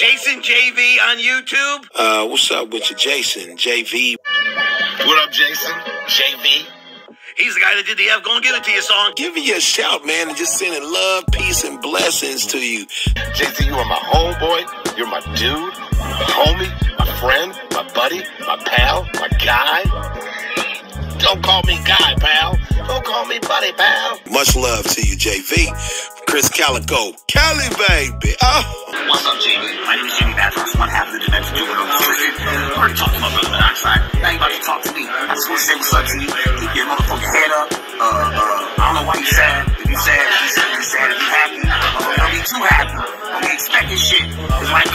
Jason JV on YouTube. Uh, what's up with you, Jason? JV. What up, Jason? JV. He's the guy that did the F Gonna Give It To You song. Giving you a shout, man, and just sending love, peace, and blessings to you. JC, you are my homeboy. You're my dude, my homie, my friend, my buddy, my pal, my guy. Don't call me guy, pal. Don't call me buddy, pal. Much love to you, JV. Krizz Kaliko. Cali, baby. Oh. What's up, Jamie? My name is Jamie Madrox. One half of the on the street. We're talking about Brother Monoxide. Now you about to talk to me. I just wanna say what's up to you. Keep your motherfucking head up. Uh, uh, I don't know why you sad. If you sad, if you sad, if you sad, if you happy. Uh, don't be too happy. Don't be expecting shit. It's like